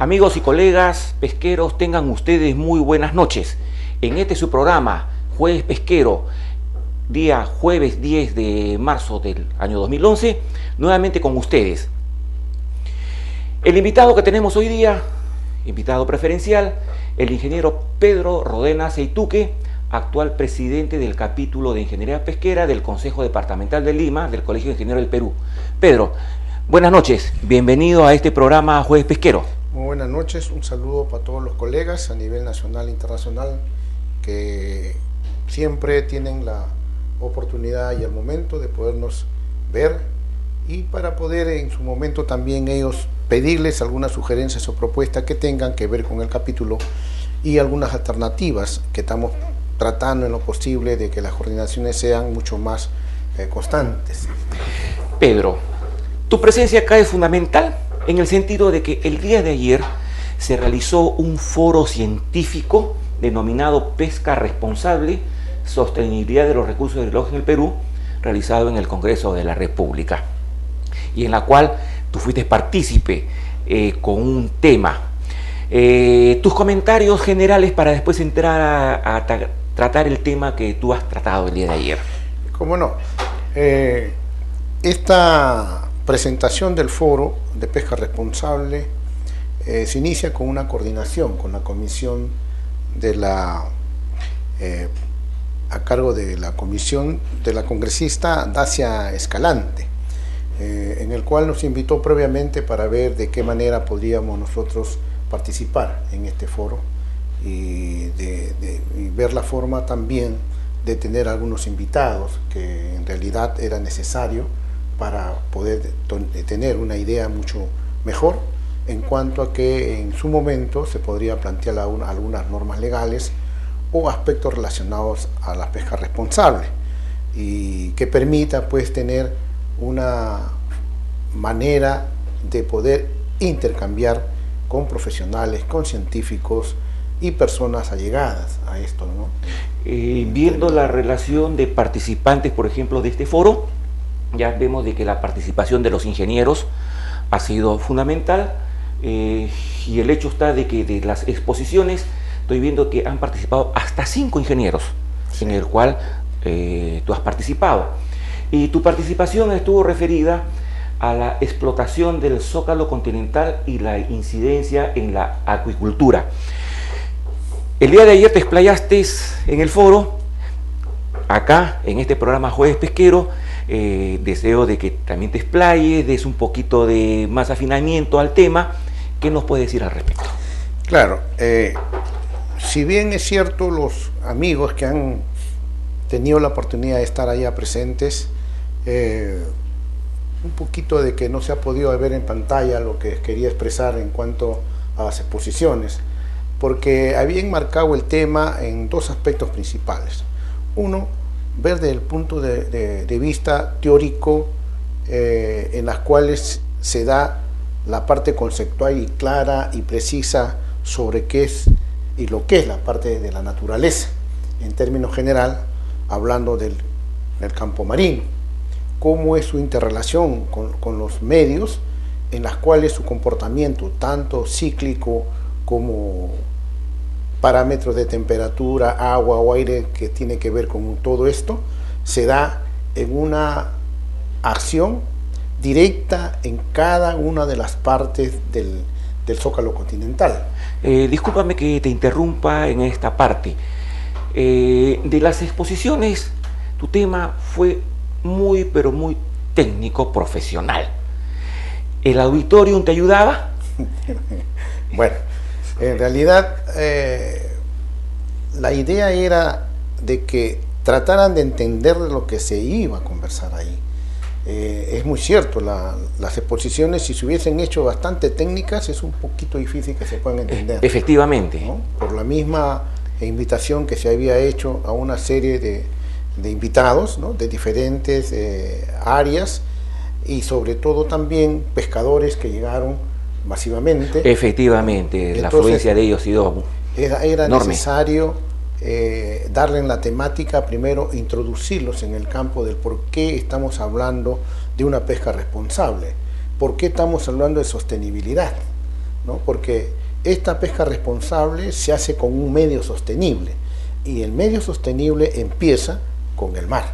Amigos y colegas pesqueros, tengan ustedes muy buenas noches. En este su programa, Jueves Pesquero, día jueves 10 de marzo del año 2011, nuevamente con ustedes. El invitado que tenemos hoy día, invitado preferencial, el ingeniero Pedro Rodena Seituque, actual presidente del capítulo de Ingeniería Pesquera del Consejo Departamental de Lima, del Colegio de Ingenieros del Perú. Pedro, buenas noches, bienvenido a este programa Jueves Pesquero. Muy buenas noches, un saludo para todos los colegas a nivel nacional e internacional que siempre tienen la oportunidad y el momento de podernos ver y para poder en su momento también ellos pedirles algunas sugerencias o propuestas que tengan que ver con el capítulo y algunas alternativas que estamos tratando en lo posible de que las coordinaciones sean mucho más eh, constantes. Pedro, tu presencia acá es fundamental en el sentido de que el día de ayer se realizó un foro científico denominado Pesca Responsable, Sostenibilidad de los Recursos hidrológicos en el Perú, realizado en el Congreso de la República, y en la cual tú fuiste partícipe eh, con un tema. Eh, tus comentarios generales para después entrar a, tratar el tema que tú has tratado el día de ayer. ¿Cómo no? Eh, esta presentación del foro de pesca responsable eh, se inicia con una coordinación con la comisión de la eh, a cargo de la comisión de la congresista Dacia Escalante, eh, en el cual nos invitó previamente para ver de qué manera podríamos nosotros participar en este foro y, y ver la forma también de tener algunos invitados que en realidad era necesario para poder tener una idea mucho mejor en cuanto a que en su momento se podría plantear algunas normas legales o aspectos relacionados a la pesca responsable y que permita pues tener una manera de poder intercambiar con profesionales, con científicos y personas allegadas a esto. ¿no? Eh, viendo la relación de participantes, por ejemplo, de este foro, ya vemos de que la participación de los ingenieros ha sido fundamental eh, y el hecho está de que de las exposiciones estoy viendo que han participado hasta cinco ingenieros en el cual eh, tú has participado y tu participación estuvo referida a la explotación del zócalo continental y la incidencia en la acuicultura. El día de ayer te explayaste en el foro, acá en este programa Jueves Pesquero, eh, deseo de que también te explayes, des un poquito de más afinamiento al tema. ¿Qué nos puedes decir al respecto? Claro, eh, si bien es cierto los amigos que han tenido la oportunidad de estar allá presentes, eh, un poquito de que no se ha podido ver en pantalla lo que quería expresar en cuanto a las exposiciones, porque había enmarcado el tema en dos aspectos principales. Uno, ver desde el punto de, vista teórico eh, en las cuales se da la parte conceptual y clara y precisa sobre qué es y lo que es la parte de la naturaleza, en términos general, hablando del, campo marino, cómo es su interrelación con, con los medios en las cuales su comportamiento, tanto cíclico como parámetros de temperatura, agua o aire que tiene que ver con todo esto, se da en una acción directa en cada una de las partes del, zócalo continental. Eh, discúlpame que te interrumpa en esta parte. Eh, de las exposiciones, tu tema fue muy, pero muy técnico, profesional. ¿El auditorium te ayudaba? bueno, en realidad, eh, la idea era de que trataran de entender lo que se iba a conversar ahí. Eh, es muy cierto, las exposiciones, si se hubiesen hecho bastante técnicas, es un poquito difícil que se puedan entender. Efectivamente. Por la misma invitación que se había hecho a una serie de, invitados de diferentes eh, áreas y sobre todo también pescadores que llegaron masivamente. Efectivamente, la afluencia de ellos ha sido Era, era necesario eh, darle en la temática, primero introducirlos en el campo del por qué estamos hablando de una pesca responsable, por qué estamos hablando de sostenibilidad. ¿no? porque esta pesca responsable se hace con un medio sostenible y el medio sostenible empieza con el mar,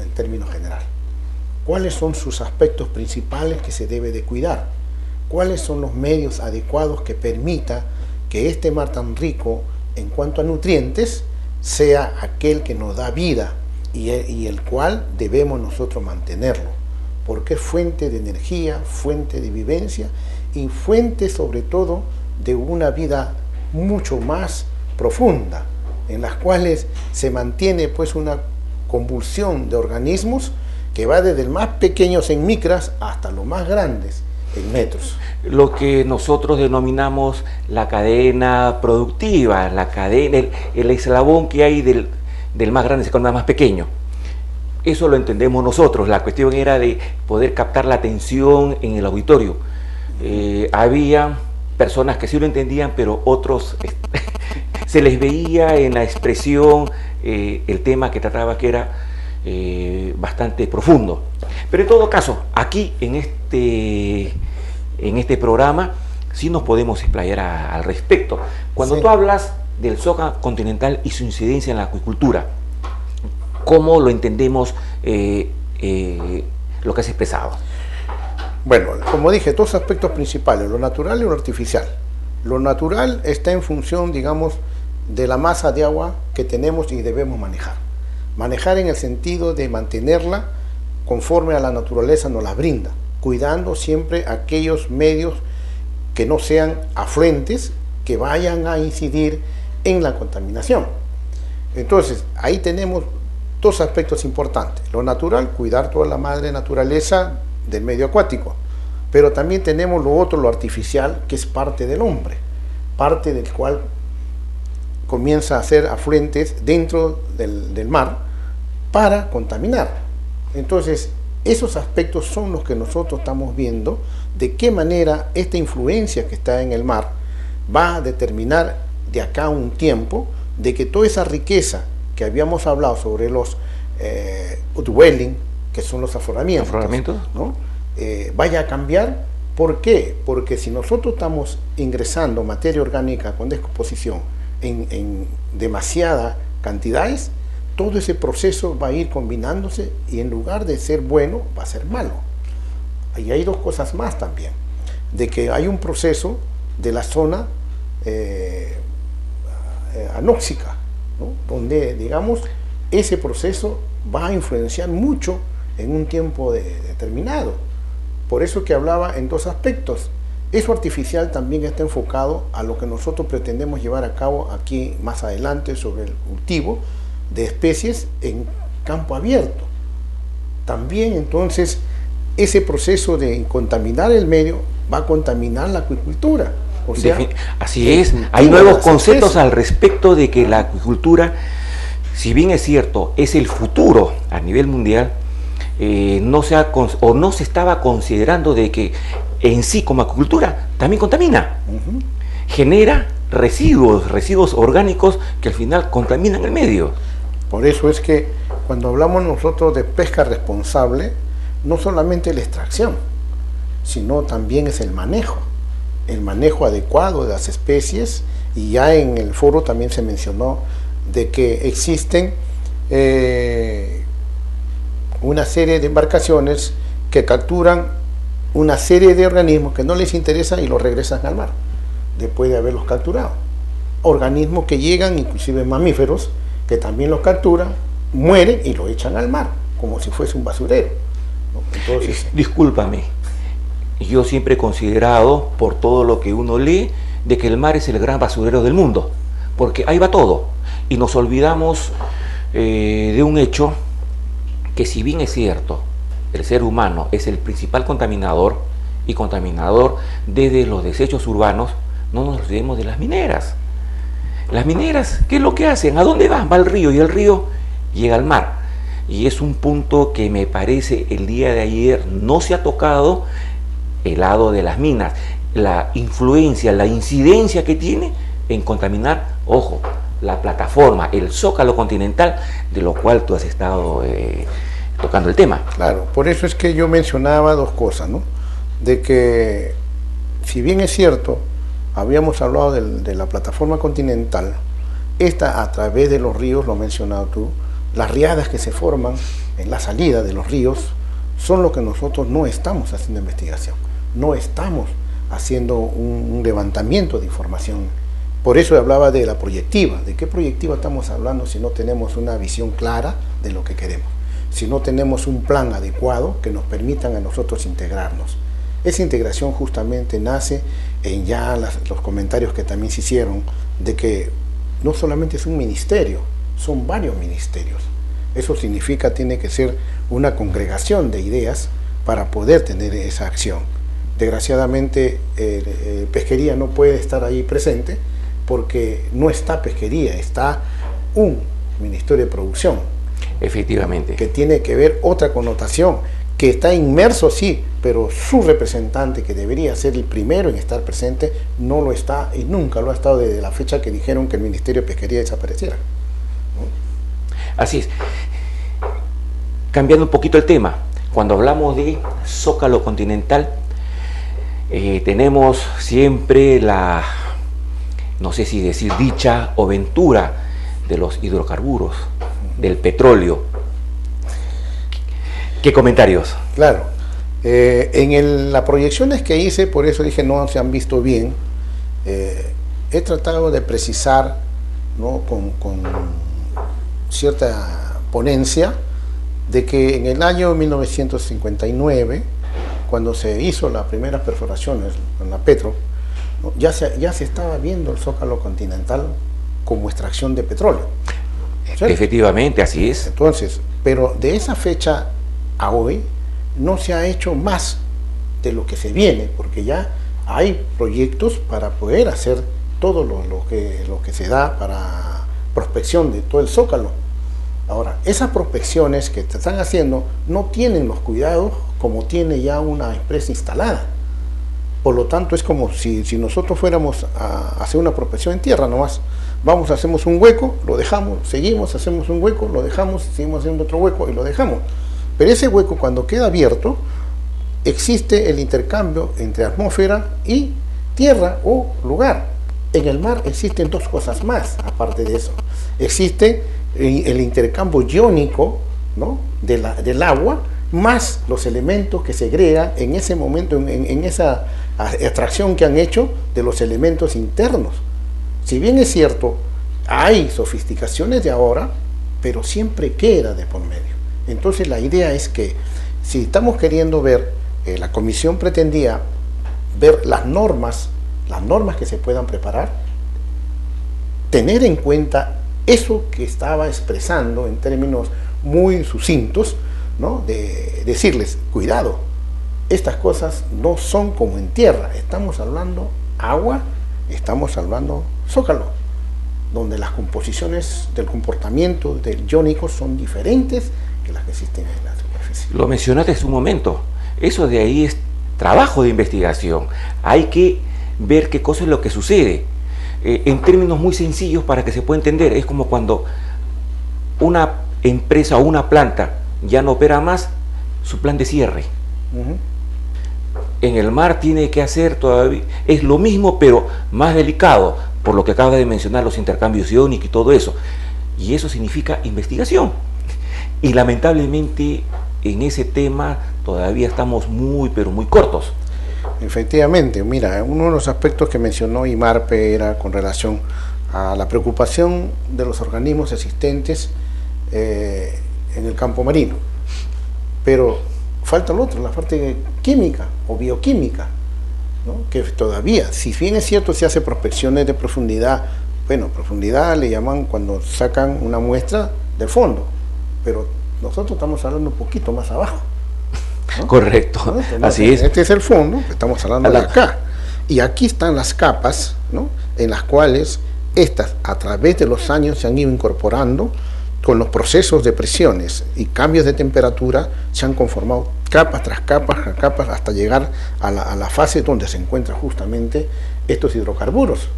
en términos generales. ¿Cuáles son sus aspectos principales que se debe de cuidar? ¿Cuáles son los medios adecuados que permita que este mar tan rico en cuanto a nutrientes sea aquel que nos da vida y el, y el cual debemos nosotros mantenerlo? Porque es fuente de energía, fuente de vivencia y fuente sobre todo de una vida mucho más profunda, en las cuales se mantiene pues una convulsión de organismos que va desde el más pequeños en micras hasta los más grandes Lo que nosotros denominamos la cadena productiva, la cadena, el, eslabón que hay del, más grande con el más pequeño. Eso lo entendemos nosotros. La cuestión era de poder captar la atención en el auditorio. Eh, había personas que sí lo entendían, pero otros se les veía en la expresión eh, el tema que trataba que era eh, bastante profundo. Pero en todo caso, aquí en este, en este programa sí nos podemos explayar al respecto. Cuando tú hablas del soja continental y su incidencia en la acuicultura, ¿cómo lo entendemos eh, lo que has expresado? Bueno, como dije, dos aspectos principales, lo natural y lo artificial. Lo natural está en función, digamos, de la masa de agua que tenemos y debemos manejar. Manejar en el sentido de mantenerla conforme a la naturaleza nos la brinda, cuidando siempre aquellos medios que no sean afluentes, que vayan a incidir en la contaminación. Entonces, ahí tenemos dos aspectos importantes. Lo natural, cuidar toda la madre naturaleza del medio acuático. Pero también tenemos lo otro, lo artificial, que es parte del hombre, parte del cual comienza a hacer afluentes dentro del, del mar para contaminar. Entonces, esos aspectos son los que nosotros estamos viendo, de qué manera esta influencia que está en el mar va a determinar de acá un tiempo de que toda esa riqueza que habíamos hablado sobre los eh, que son los afloramientos, ¿no? Eh, vaya a cambiar. ¿Por qué? Porque si nosotros estamos ingresando materia orgánica con descomposición en, en demasiadas cantidades, todo ese proceso va a ir combinándose y en lugar de ser bueno, va a ser malo. Ahí hay dos cosas más también, de que hay un proceso de la zona eh, eh, anóxica, donde, digamos, ese proceso va a influenciar mucho en un tiempo determinado. Por eso que hablaba en dos aspectos. Eso artificial también está enfocado a lo que nosotros pretendemos llevar a cabo aquí más adelante sobre el cultivo de especies en campo abierto. También entonces ese proceso de contaminar el medio va a contaminar la acuicultura. O sea, Así es, hay nuevos conceptos al respecto de que la acuicultura, si bien es cierto, es el futuro a nivel mundial, eh, no se ha, o no se estaba considerando de que en sí como acuicultura también contamina. Genera residuos, residuos orgánicos que al final contaminan el medio. Por eso es que cuando hablamos nosotros de pesca responsable, no solamente la extracción, sino también es el manejo, el manejo adecuado de las especies y ya en el foro también se mencionó de que existen eh, una serie de embarcaciones que capturan una serie de organismos que no les interesa y los regresan al mar, después de haberlos capturado. Organismos que llegan, inclusive mamíferos, que también los capturan, mueren y lo echan al mar, como si fuese un basurero. Entonces, Discúlpame, yo siempre he considerado, por todo lo que uno lee, de que el mar es el gran basurero del mundo, porque ahí va todo. Y nos olvidamos eh, de un hecho que si bien es cierto, el ser humano es el principal contaminador y contaminador desde los desechos urbanos, no nos olvidemos de las mineras. Las mineras, ¿qué es lo que hacen? ¿A dónde van? Va al río y el río llega al mar. Y es un punto que me parece el día de ayer no se ha tocado el lado de las minas, la influencia, la incidencia que tiene en contaminar, ojo, la plataforma, el zócalo continental, de lo cual tú has estado eh, tocando el tema. Claro, por eso es que yo mencionaba dos cosas, ¿no? De que si bien es cierto, habíamos hablado de, la plataforma continental, esta a través de los ríos, lo has mencionado tú, las riadas que se forman en la salida de los ríos son lo que nosotros no estamos haciendo investigación, no estamos haciendo un, levantamiento de información. Por eso hablaba de la proyectiva, de qué proyectiva estamos hablando si no tenemos una visión clara de lo que queremos, si no tenemos un plan adecuado que nos permitan a nosotros integrarnos. Esa integración justamente nace en ya los comentarios que también se hicieron de que no solamente es un ministerio, son varios ministerios. Eso significa tiene que ser una congregación de ideas para poder tener esa acción. Desgraciadamente, pesquería no puede estar ahí presente porque no está pesquería, está un Ministerio de Producción. Efectivamente. Que tiene que ver otra connotación, que está inmerso, sí, pero su representante, que debería ser el primero en estar presente, no lo está y nunca lo ha estado desde la fecha que dijeron que el Ministerio de Pesquería desapareciera. Así es. Cambiando un poquito el tema, cuando hablamos de Zócalo Continental, eh, tenemos siempre la, no sé si decir dicha o ventura de los hidrocarburos, del petróleo. ¿Qué comentarios? Claro. Eh, en las proyecciones que hice, por eso dije no se han visto bien, eh, he tratado de precisar ¿no? con, con cierta ponencia de que en el año 1959, cuando se hizo las primeras perforaciones en la Petro, ya, se, ya se estaba viendo el zócalo continental como extracción de petróleo. Efectivamente, así es. Entonces, pero de esa fecha a hoy no se ha hecho más de lo que se viene, porque ya hay proyectos para poder hacer todo lo, que, lo que se da para prospección de todo el zócalo. Ahora, esas prospecciones que te están haciendo no tienen los cuidados como tiene ya una empresa instalada. Por lo tanto, es como si, nosotros fuéramos a hacer una prospección en tierra nomás. Vamos, hacemos un hueco, lo dejamos, seguimos, hacemos un hueco, lo dejamos, seguimos haciendo otro hueco y lo dejamos. Pero ese hueco cuando queda abierto, existe el intercambio entre atmósfera y tierra o lugar. En el mar existen dos cosas más, aparte de eso. Existe el intercambio iónico del agua, más los elementos que se agregan en ese momento, en, esa extracción que han hecho de los elementos internos. Si bien es cierto, hay sofisticaciones de ahora, pero siempre queda de por medio. Entonces la idea es que si estamos queriendo ver, eh, la comisión pretendía ver las normas, las normas que se puedan preparar, tener en cuenta eso que estaba expresando en términos muy sucintos, ¿no? de decirles, cuidado, estas cosas no son como en tierra, estamos hablando agua, estamos hablando zócalo, donde las composiciones del comportamiento del iónico son diferentes que las que existen en la superficie. Lo mencionaste hace un momento, eso de ahí es trabajo de investigación, hay que ver qué cosa es lo que sucede, eh, en términos muy sencillos para que se pueda entender. Es como cuando una empresa o una planta ya no opera más, su plan de cierre. En el mar tiene que hacer todavía, es lo mismo pero más delicado, por lo que acaba de mencionar los intercambios iónicos y todo eso. Y eso significa investigación. Y lamentablemente en ese tema todavía estamos muy, pero muy cortos. Efectivamente, mira, uno de los aspectos que mencionó Imarpe era con relación a la preocupación de los organismos existentes eh, en el campo marino. Pero falta lo otro, la parte química o bioquímica, que todavía, si bien es cierto, se hace prospecciones de profundidad, bueno, profundidad le llaman cuando sacan una muestra de fondo, pero nosotros estamos hablando un poquito más abajo. Correcto, así es. Este es el fondo, estamos hablando de acá. Y aquí están las capas, ¿no? En las cuales estas, a través de los años, se han ido incorporando con los procesos de presiones y cambios de temperatura, se han conformado capas tras capas, capas, hasta llegar a la, a la fase donde se encuentran justamente estos hidrocarburos,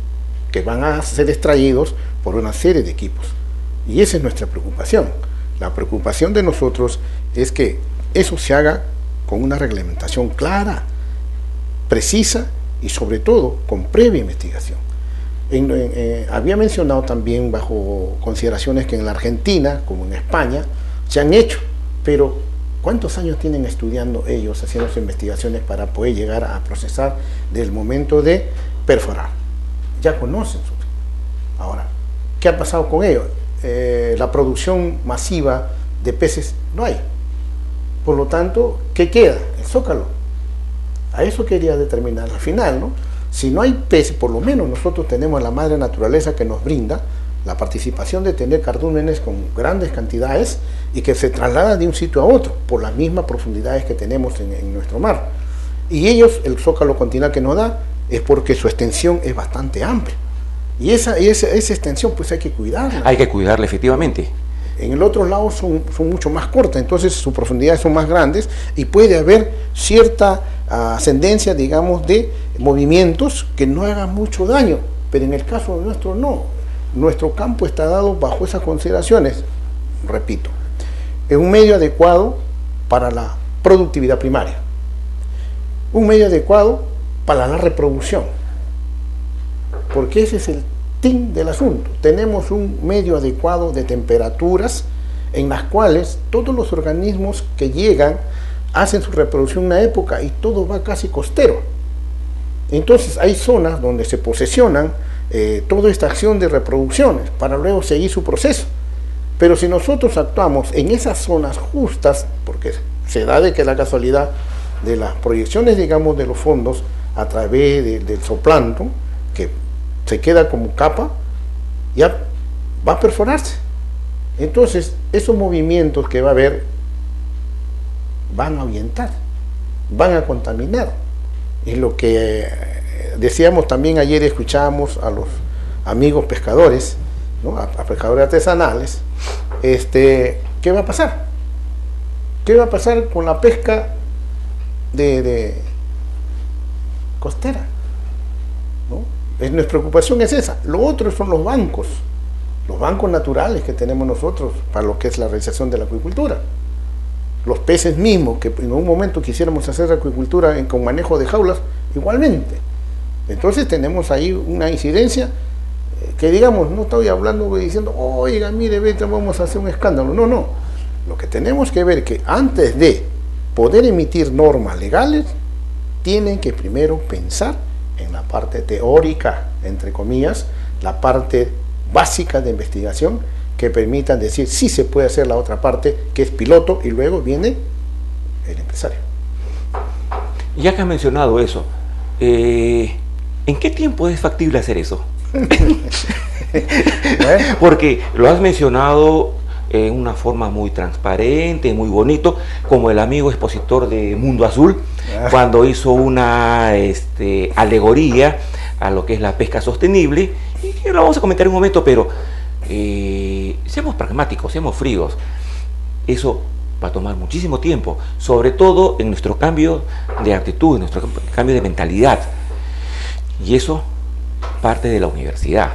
que van a ser extraídos por una serie de equipos. Y esa es nuestra preocupación. La preocupación de nosotros es que eso se haga con una reglamentación clara, precisa y sobre todo con previa investigación. Eh, había mencionado también bajo consideraciones que en la Argentina, como en España, se han hecho, pero ¿cuántos años tienen estudiando ellos, haciendo sus investigaciones para poder llegar a procesar del momento de perforar? Ya conocen. Ahora, ¿qué ha pasado con ellos? Eh, la producción masiva de peces no hay. Por lo tanto, ¿qué queda? El zócalo. A eso quería determinar al final, ¿no? Si no hay peces, por lo menos nosotros tenemos la madre naturaleza que nos brinda la participación de tener cardúmenes con grandes cantidades y que se trasladan de un sitio a otro por las mismas profundidades que tenemos en, nuestro mar. Y ellos, el zócalo continental que nos da, es porque su extensión es bastante amplia. Y esa, esa, esa extensión pues hay que cuidarla. Hay que cuidarla efectivamente. En el otro lado son, son mucho más cortas, entonces sus profundidades son más grandes y puede haber cierta ascendencia, digamos, de movimientos que no hagan mucho daño, pero en el caso nuestro no. Nuestro campo está dado bajo esas consideraciones, repito, es un medio adecuado para la productividad primaria, un medio adecuado para la reproducción, porque ese es el tin del asunto. Tenemos un medio adecuado de temperaturas en las cuales todos los organismos que llegan hacen su reproducción en una época y todo va casi costero. Entonces hay zonas donde se posesionan eh, toda esta acción de reproducciones para luego seguir su proceso. Pero si nosotros actuamos en esas zonas justas, porque se da de que la casualidad de las proyecciones, digamos, de los fondos a través del zooplancton, que se queda como capa, ya va a perforarse. Entonces, esos movimientos que va a haber van a ahuyentar, van a contaminar. Y lo que eh, decíamos también ayer, escuchábamos a los amigos pescadores, a, pescadores artesanales, este, ¿qué va a pasar? ¿Qué va a pasar con la pesca de, costera? Nuestra preocupación es esa. Lo otro son los bancos, los bancos naturales que tenemos nosotros para lo que es la realización de la acuicultura los peces mismos, que en un momento quisiéramos hacer acuicultura con manejo de jaulas, igualmente. Entonces tenemos ahí una incidencia eh, que digamos, no estoy hablando diciendo, oiga, mire, vete, vamos a hacer un escándalo. No, no. Lo que tenemos que ver es que antes de poder emitir normas legales, tienen que primero pensar en la parte teórica, entre comillas, la parte básica de investigación, que permitan decir si se puede hacer la otra parte, que es piloto, y luego viene el empresario. Ya que has mencionado eso, eh, ¿en qué tiempo es factible hacer eso? Porque lo has mencionado en una forma muy transparente, muy bonito, como el amigo expositor de Mundo Azul, ah. cuando hizo una este, alegoría a lo que es la pesca sostenible, y lo vamos a comentar en un momento, pero eh, seamos pragmáticos, seamos fríos. Eso va a tomar muchísimo tiempo, sobre todo en nuestro cambio de actitud, en nuestro cambio de mentalidad. Y eso parte de la universidad.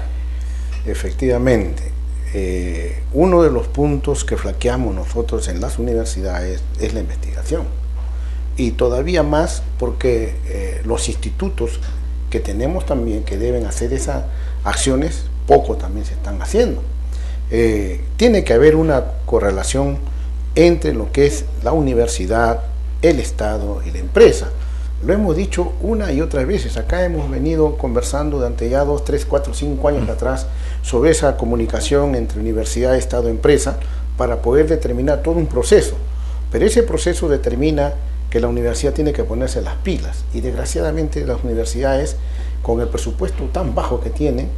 Efectivamente. Eh, uno de los puntos que flaqueamos nosotros en las universidades es la investigación. Y todavía más porque eh, los institutos que tenemos también que deben hacer esas acciones poco también se están haciendo. Eh, tiene que haber una correlación entre lo que es la universidad, el Estado y la empresa. Lo hemos dicho una y otras veces. Acá hemos venido conversando durante ya dos, tres, cuatro, cinco años atrás sobre esa comunicación entre universidad, Estado, empresa para poder determinar todo un proceso. Pero ese proceso determina que la universidad tiene que ponerse las pilas y desgraciadamente las universidades con el presupuesto tan bajo que tienen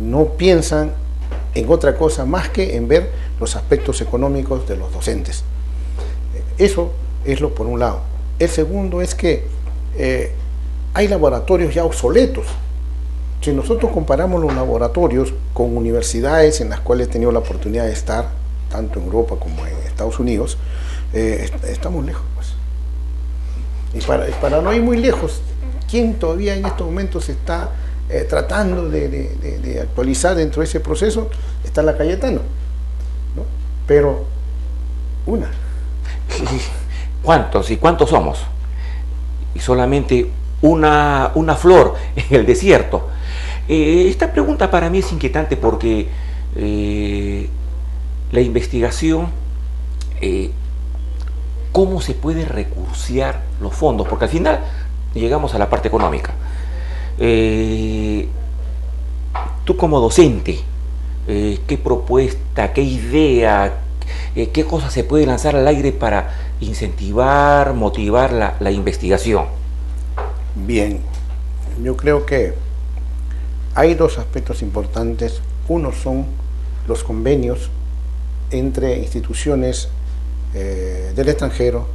no piensan en otra cosa más que en ver los aspectos económicos de los docentes. Eso es lo por un lado. El segundo es que eh, hay laboratorios ya obsoletos. Si nosotros comparamos los laboratorios con universidades en las cuales he tenido la oportunidad de estar, tanto en Europa como en Estados Unidos, eh, estamos lejos. Pues. Y para, para no ir muy lejos, ¿quién todavía en estos momentos está eh, tratando de, actualizar dentro de ese proceso, está la Cayetano. ¿no? Pero una. ¿Cuántos y cuántos somos? Solamente una, una flor en el desierto. Eh, esta pregunta para mí es inquietante porque eh, la investigación, eh, ¿cómo se puede recursear los fondos? Porque al final llegamos a la parte económica. tú como docente, ¿qué propuesta, qué idea, qué cosas se puede lanzar al aire para incentivar, motivar la, la investigación? Bien, yo creo que hay dos aspectos importantes. Uno son los convenios entre instituciones eh, del extranjero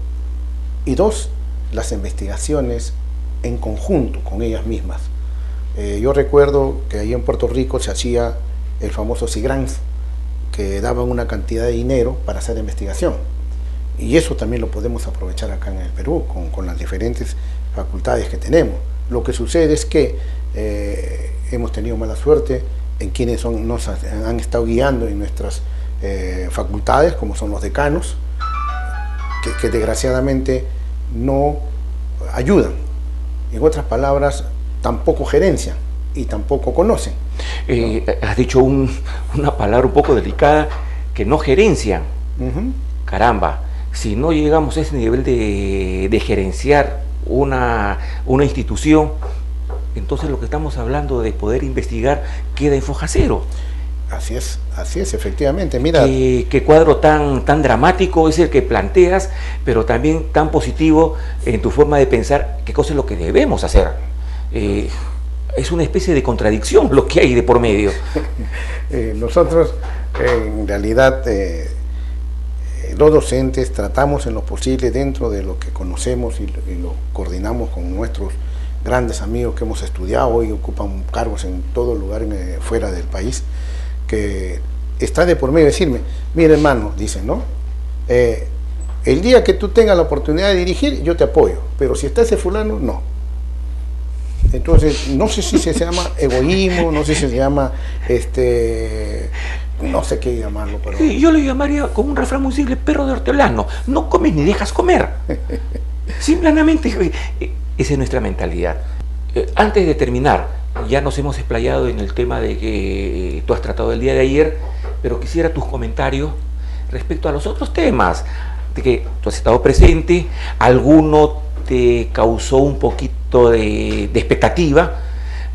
y dos, las investigaciones en conjunto con ellas mismas. Eh, yo recuerdo que ahí en Puerto Rico se hacía el famoso SIGRANS, que daban una cantidad de dinero para hacer investigación. Y eso también lo podemos aprovechar acá en el Perú, con, con las diferentes facultades que tenemos. Lo que sucede es que eh, hemos tenido mala suerte en quienes son, nos han estado guiando en nuestras eh, facultades, como son los decanos, que, desgraciadamente no ayudan. En otras palabras, tampoco gerencian y tampoco conocen. Eh, has dicho una palabra un poco delicada, que no gerencian. Caramba, si no llegamos a ese nivel de, de gerenciar una, una institución, entonces lo que estamos hablando de poder investigar queda en foja cero. Así es, así es, efectivamente. Mira, qué, cuadro tan, tan dramático es el que planteas, pero también tan positivo en tu forma de pensar qué cosa es lo que debemos hacer. Eh, es una especie de contradicción lo que hay de por medio. Eh, nosotros, en realidad, eh, los docentes tratamos en lo posible dentro de lo que conocemos y lo coordinamos con nuestros grandes amigos que hemos estudiado y ocupan cargos en todo lugar eh, fuera del país, que está de por medio de decirme, mire hermano, dicen, ¿no? Eh, el día que tú tengas la oportunidad de dirigir, yo te apoyo, pero si está ese fulano, no. Entonces, no sé si se llama egoísmo, no sé si se llama, este, no sé qué llamarlo. Pero... yo le llamaría con un refrán muy simple, perro de hortelano, no comes ni dejas comer. Simplemente eh, esa es nuestra mentalidad. Eh, antes de terminar, ya nos hemos explayado en el tema de que tú has tratado el día de ayer, pero quisiera tus comentarios respecto a los otros temas, de que tú has estado presente, alguno te causó un poquito de, expectativa.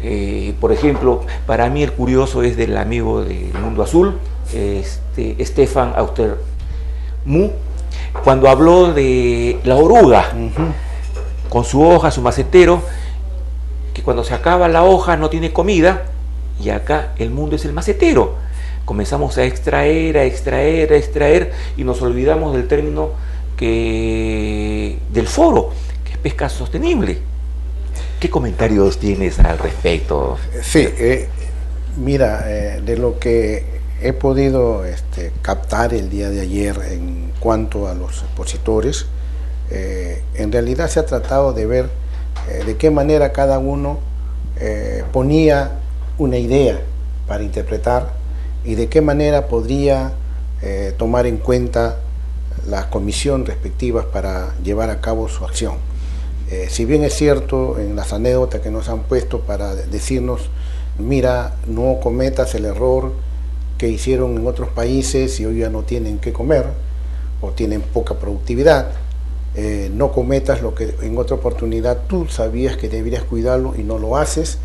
Eh, por ejemplo, para mí el curioso es del amigo del Mundo Azul, este, Stefan Auster Mu, cuando habló de la oruga con su hoja, su macetero, que cuando se acaba la hoja no tiene comida, y acá el mundo es el macetero. Comenzamos a extraer, a extraer, a extraer, y nos olvidamos del término que, del foro, que es pesca sostenible. ¿Qué comentarios tienes al respecto? Sí, eh, mira, eh, de lo que he podido este, captar el día de ayer en cuanto a los expositores, eh, en realidad se ha tratado de ver de qué manera cada uno ponía una idea para interpretar y de qué manera podría tomar en cuenta la comisión respectivas para llevar a cabo su acción. Si bien es cierto en las anécdotas que nos han puesto para decirnos, mira, no cometas el error que hicieron en otros países y hoy ya no tienen que comer o tienen poca productividad, eh, no cometas lo que en otra oportunidad tú sabías que deberías cuidarlo y no lo haces.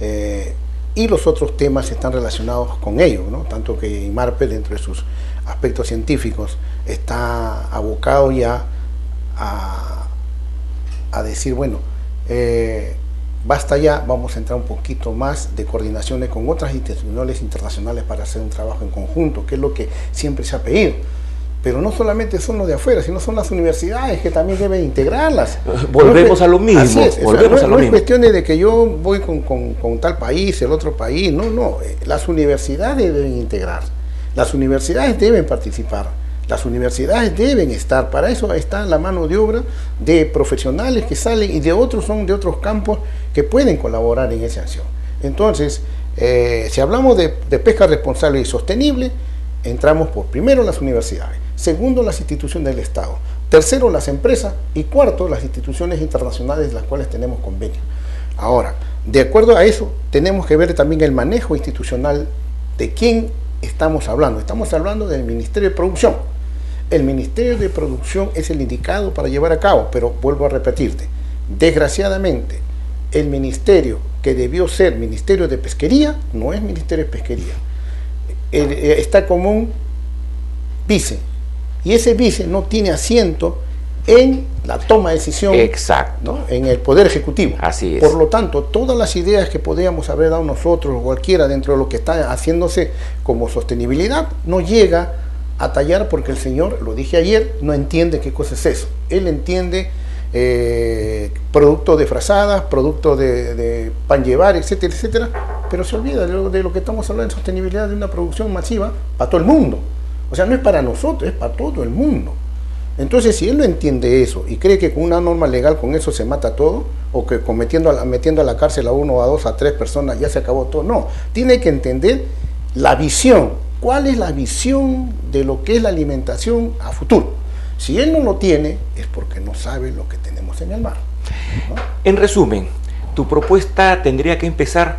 Eh, y los otros temas están relacionados con ello, ¿no? tanto que IMARPE, dentro de sus aspectos científicos, está abocado ya a, decir, bueno, eh, basta ya, vamos a entrar un poquito más de coordinaciones con otras instituciones internacionales para hacer un trabajo en conjunto, que es lo que siempre se ha pedido pero no solamente son los de afuera, sino son las universidades que también deben integrarlas. Volvemos a lo mismo. volvemos no, a lo no es cuestión de que yo voy con, tal país, el otro país, no, no. Eh, las universidades deben integrar, las universidades deben participar, las universidades deben estar. Para eso está la mano de obra de profesionales que salen y de otros son de otros campos que pueden colaborar en esa acción. Entonces, eh, si hablamos de pesca responsable y sostenible, entramos por primero las universidades Segundo, las instituciones del Estado. Tercero, las empresas. Y cuarto, las instituciones internacionales las cuales tenemos convenio. Ahora, de acuerdo a eso, tenemos que ver también el manejo institucional de quién estamos hablando. Estamos hablando del Ministerio de Producción. El Ministerio de Producción es el indicado para llevar a cabo, pero vuelvo a repetirte, desgraciadamente, el ministerio que debió ser Ministerio de Pesquería no es Ministerio de Pesquería. Eh, está como un vice, y ese vice no tiene asiento en la toma de decisión Exacto. en el Poder Ejecutivo. Así es. Por lo tanto, todas las ideas que podríamos haber dado nosotros o cualquiera dentro de lo que está haciéndose como sostenibilidad no llega a tallar porque el señor, lo dije ayer, no entiende qué cosa es eso. Él entiende eh, producto de frazadas, producto de, pan llevar, etcétera, etcétera, pero se olvida de lo, de lo que estamos hablando de sostenibilidad de una producción masiva para todo el mundo. O sea, no es para nosotros, es para todo el mundo. Entonces, si él no entiende eso y cree que con una norma legal con eso se mata todo, o que cometiendo metiendo a la cárcel a uno, a dos, a tres personas ya se acabó todo, no. Tiene que entender la visión. ¿Cuál es la visión de lo que es la alimentación a futuro? Si él no lo tiene, es porque no sabe lo que tenemos en el mar. En resumen, tu propuesta tendría que empezar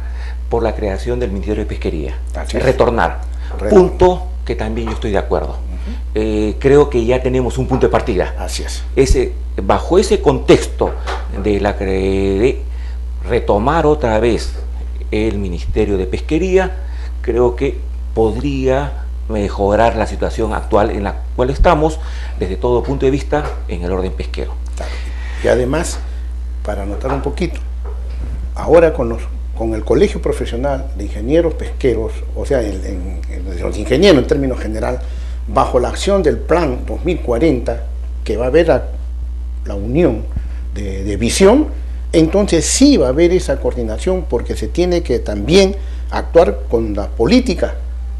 por la creación del Ministerio de Pesquería. Retornar. Punto que también yo estoy de acuerdo. Eh, creo que ya tenemos un punto de partida. Así es. Ese, bajo ese contexto de la de retomar otra vez el Ministerio de Pesquería, creo que podría mejorar la situación actual en la cual estamos desde todo punto de vista en el orden pesquero. Y además, para anotar un poquito, ahora con los con el Colegio Profesional de Ingenieros Pesqueros, o sea, los ingenieros en términos general, bajo la acción del Plan 2040, que va a haber la unión de, visión, entonces sí va a haber esa coordinación porque se tiene que también actuar con la política,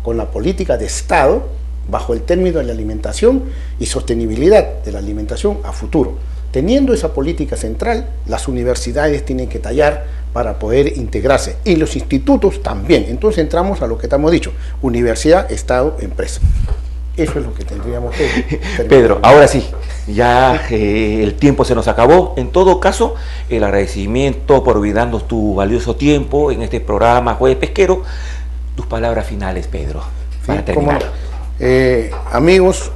con la política de Estado, bajo el término de la alimentación y sostenibilidad de la alimentación a futuro. Teniendo esa política central, las universidades tienen que tallar para poder integrarse y los institutos también. Entonces entramos a lo que estamos dicho, universidad, Estado, empresa. Eso es lo que tendríamos que... Pedro, ahora sí, ya eh, el tiempo se nos acabó. En todo caso, el agradecimiento por brindarnos tu valioso tiempo en este programa Jueves Pesquero. Tus palabras finales, Pedro, para terminar. Eh, amigos,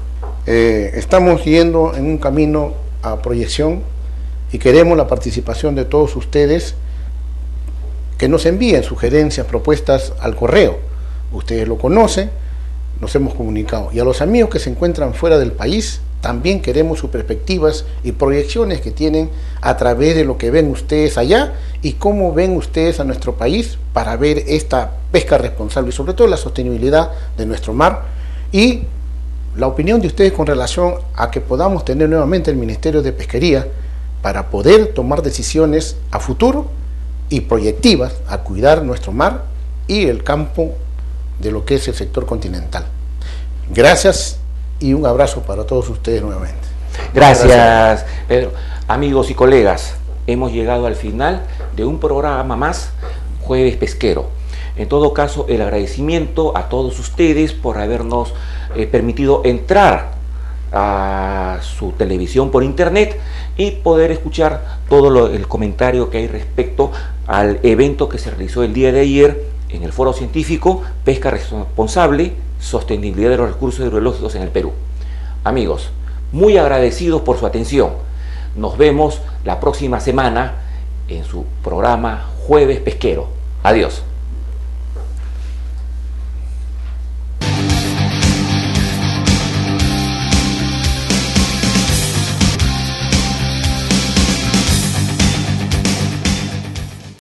eh, estamos yendo en un camino a proyección y queremos la participación de todos ustedes que nos envíen sugerencias, propuestas al correo. Ustedes lo conocen, nos hemos comunicado. Y a los amigos que se encuentran fuera del país, también queremos sus perspectivas y proyecciones que tienen a través de lo que ven ustedes allá y cómo ven ustedes a nuestro país para ver esta pesca responsable y sobre todo la sostenibilidad de nuestro mar y la opinión de ustedes con relación a que podamos tener nuevamente el Ministerio de Pesquería para poder tomar decisiones a futuro y proyectivas a cuidar nuestro mar y el campo de lo que es el sector continental. Gracias y un abrazo para todos ustedes nuevamente. Gracias, Pedro. Amigos y colegas, hemos llegado al final de un programa más, Jueves Pesquero. En todo caso, el agradecimiento a todos ustedes por habernos eh, permitido entrar a su televisión por internet y poder escuchar todo el comentario que hay respecto al evento que se realizó el día de ayer en el Foro Científico Pesca Responsable, Sostenibilidad de los Recursos Hidrológicos en el Perú. Amigos, muy agradecidos por su atención. Nos vemos la próxima semana en su programa Jueves Pesquero. Adiós.